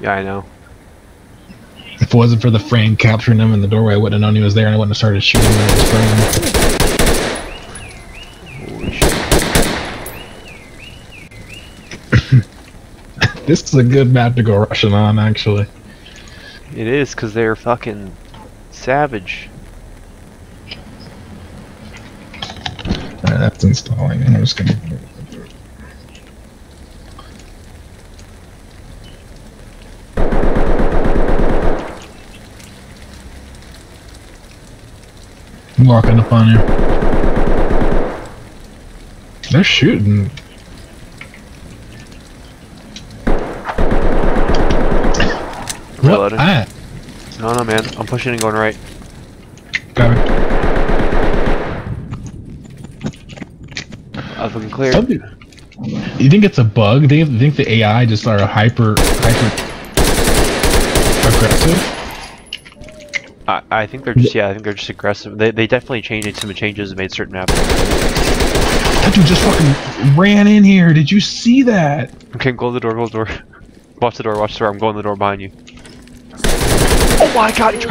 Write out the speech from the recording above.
Yeah, I know. If it wasn't for the frame capturing him in the doorway, I wouldn't have known he was there and I wouldn't have started shooting him in his frame. Holy shit. This is a good map to go rushing on, actually. It is, because they're fucking savage. Alright, that's installing. I'm just gonna. I'm walking up on you. They're shooting. What? At? No, no, man. I'm pushing and going right. Got it. I was looking clear. You think it's a bug? They think the AI just are hyper hyper aggressive? I, I think they're just, yeah, I think they're just aggressive. They, they definitely changed some changes and made certain maps. That dude just fucking ran in here. Did you see that? Okay, close the door, close the door. Watch the door, watch the door. I'm going to the door behind you. Oh my god, he tried